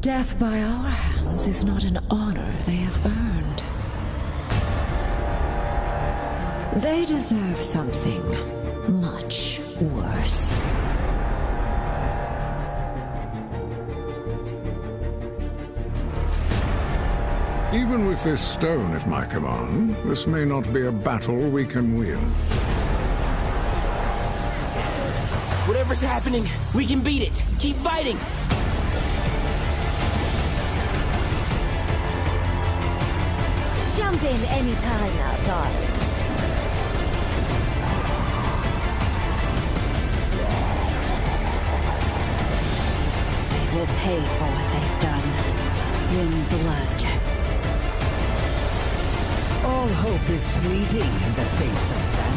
Death by our hands is not an honor they have earned. They deserve something much worse. Even with this stone at my command, this may not be a battle we can win. Whatever's happening, we can beat it. Keep fighting. Jump in anytime now, darlings. They will pay for what they've done. In blood. All hope is fleeting in the face of that.